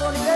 소리가